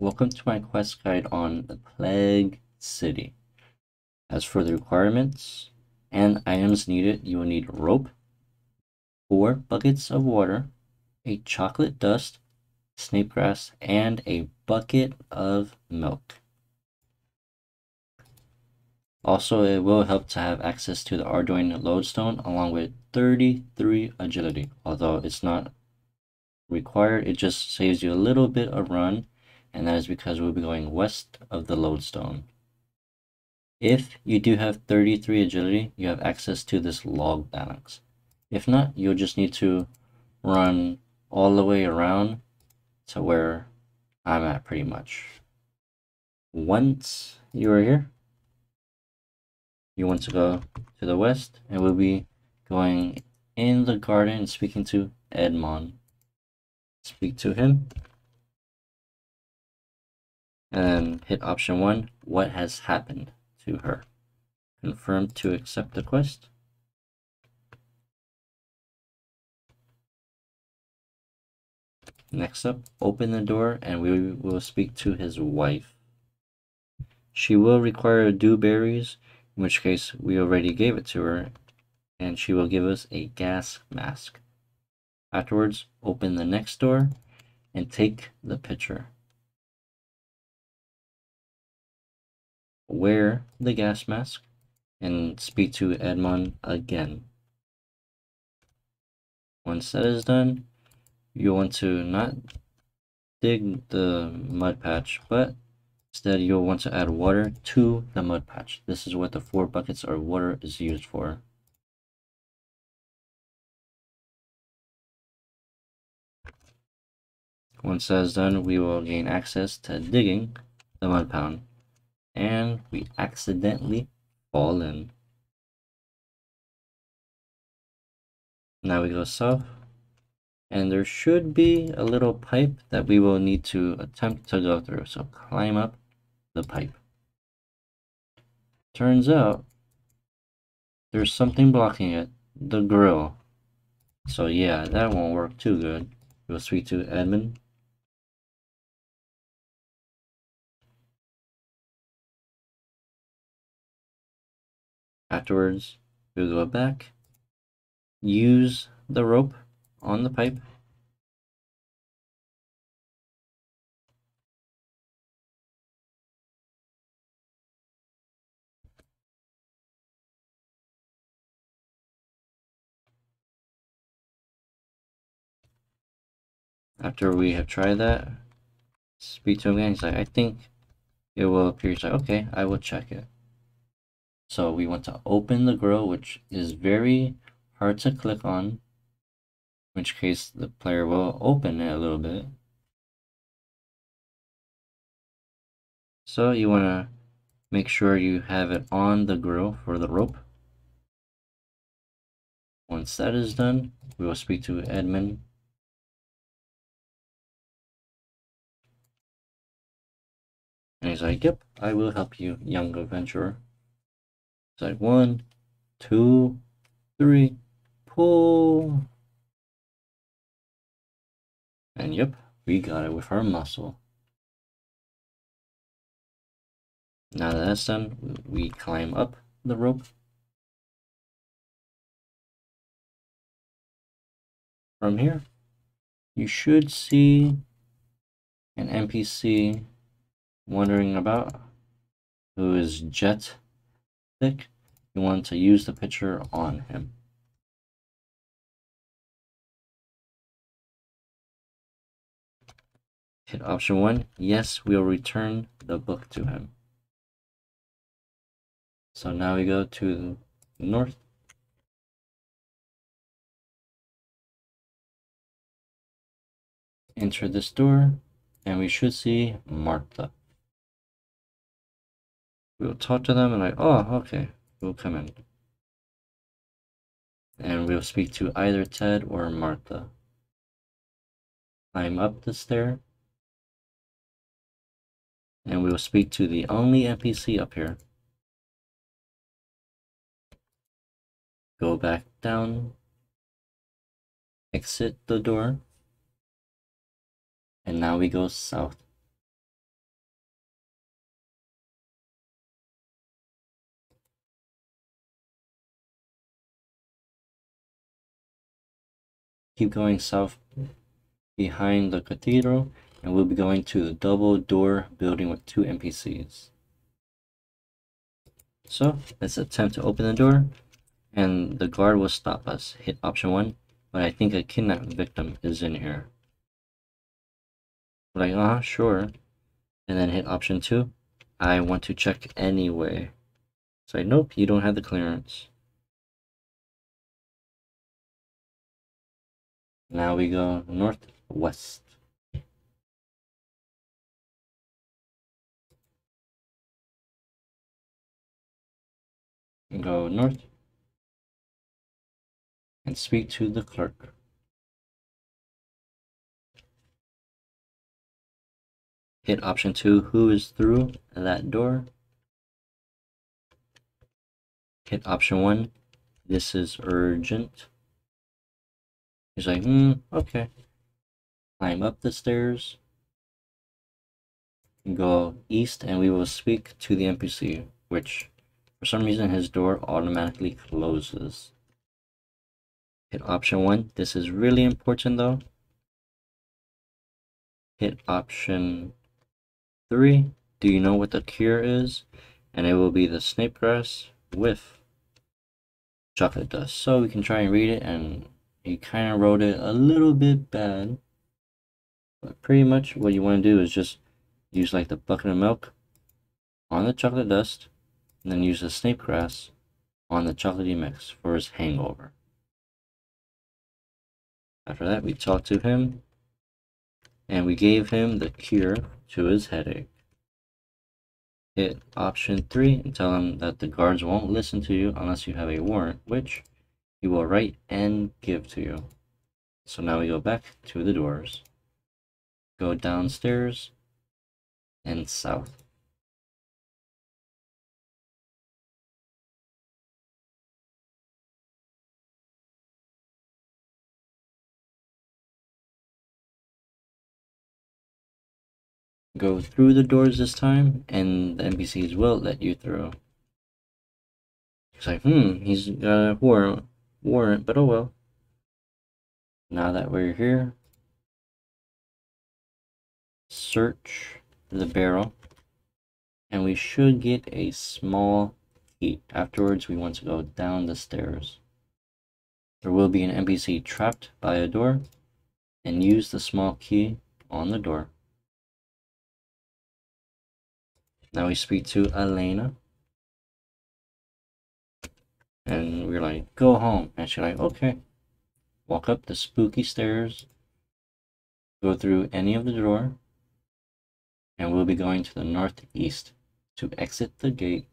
Welcome to my quest guide on the Plague City. As for the requirements and items needed, you will need rope, four buckets of water, a chocolate dust, snape grass, and a bucket of milk. Also, it will help to have access to the Ardougne lodestone along with 33 agility. Although it's not required, it just saves you a little bit of run and that is because we'll be going west of the lodestone. If you do have 33 agility, you have access to this log balance. If not, you'll just need to run all the way around to where I'm at pretty much. Once you are here, you want to go to the west and we'll be going in the garden speaking to Edmond. Speak to him and hit option one, what has happened to her. Confirm to accept the quest. Next up, open the door and we will speak to his wife. She will require dwellberries, in which case we already gave it to her, and she will give us a gas mask. Afterwards, open the next door and take the picture. Wear the gas mask and speak to Edmond again. Once that is done, you want to not dig the mud patch, but instead you'll want to add water to the mud patch. This is what the four buckets of water is used for. Once that is done, we will gain access to digging the mud pound and we accidentally fall in. Now we go south and there should be a little pipe that we will need to attempt to go through. So climb up the pipe. Turns out there's something blocking it, the grill. So yeah, that won't work too good. We'll speak to Edmond Afterwards, we'll go back, use the rope on the pipe, After we have tried that, speak to him again. He's like, I think it will appear. He's like, okay, I will check it. So we want to open the grill, which is very hard to click on, in which case the player will open it a little bit. So you want to make sure you have it on the grill for the rope. Once that is done, we will speak to Edmond. And he's like, yep, I will help you, young adventurer. It's like one, two, three, pull. And yep, we got it with our muscle. Now that that's done, we climb up the rope. From here, you should see an NPC wandering about who is Jet you want to use the picture on him. Hit option one. Yes, we'll return the book to him. So now we go to north. Enter this door and we should see Martha. We'll talk to them and like, oh, okay, we'll come in. And we'll speak to either Ted or Martha. Climb up the stair. And we'll speak to the only NPC up here. Go back down. Exit the door. And now we go south. Keep going south behind the cathedral, and we'll be going to the double door building with two NPCs. So let's attempt to open the door, and the guard will stop us. Hit option 1, but I think a kidnapped victim is in here. Like, uh -huh, sure. And then hit option 2. I want to check anyway. So, nope, you don't have the clearance. Now we go northwest. Go north and speak to the clerk. Hit option 2, who is through that door. Hit option 1, this is urgent. He's like, hmm, okay. Climb up the stairs. Go east and we will speak to the NPC, which for some reason his door automatically closes. Hit option 1. This is really important though. Hit option 3. Do you know what the cure is? And it will be the snape grass with chocolate dust. So we can try and read it and he kind of wrote it a little bit bad. But pretty much what you want to do is just use like the bucket of milk on the chocolate dust and then use the snape grass on the chocolatey mix for his hangover. After that, we talked to him and we gave him the cure to his headache. Hit option 3 and tell him that the guards won't listen to you unless you have a warrant, which he will write and give to you. So now we go back to the doors. Go downstairs and south. Go through the doors this time, and the NPCs will let you through. It's like, hmm, he's got a warrant, warrant, but oh well. Now that we're here, search the barrel, and we should get a small key. Afterwards, we want to go down the stairs. There will be an NPC trapped by a door, and use the small key on the door. Now we speak to Elena. And we're like, go home. And she's like, okay. Walk up the spooky stairs. Go through any of the door. And we'll be going to the northeast to exit the gate.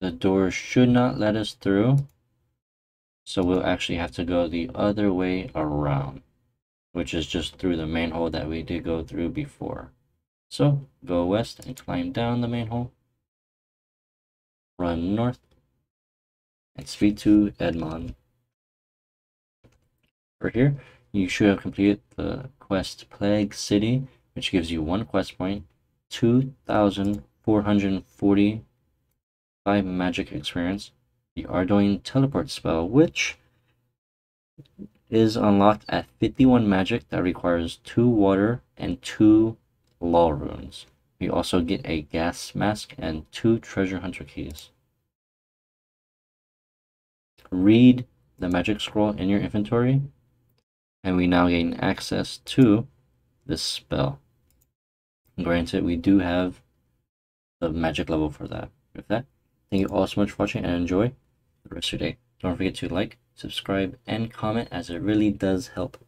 The door should not let us through. So we'll actually have to go the other way around which is just through the main hole that we did go through before. So go west and climb down the manhole, run north, and speed to Edmond. For here, you should have completed the quest Plague City, which gives you one quest point, 2,445 magic experience, the Ardougne teleport spell, which is unlocked at 51 magic that requires 2 water and 2 law runes. We also get a gas mask and 2 treasure hunter keys. Read the magic scroll in your inventory and we now gain access to this spell. Granted, we do have the magic level for that. With that, thank you all so much for watching and enjoy the rest of your day. Don't forget to like, subscribe, and comment as it really does help.